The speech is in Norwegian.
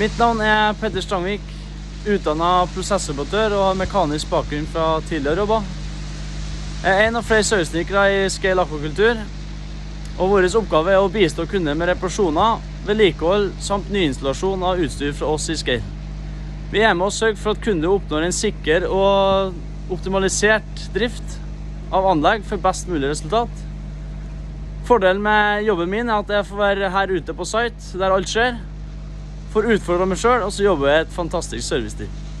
Mitt navn er Petter Strangvik, utdanna prosessoperatør og har mekanisk bakgrunn fra tidligere jobber. Jeg er en av flere servicenikere i Scale akvakultur, og vår oppgave er å bistå kunder med reparasjoner, vedlikehold samt nyinstallasjon av utstyr fra oss i Scale. Vi er med og sørger for at kunder oppnår en sikker og optimalisert drift av anlegg for best mulig resultat. Fordelen med jobben min er at jeg får være her ute på site, der alt skjer. Får utfordre meg sjøl, og så jobber jeg et fantastisk serviceteam.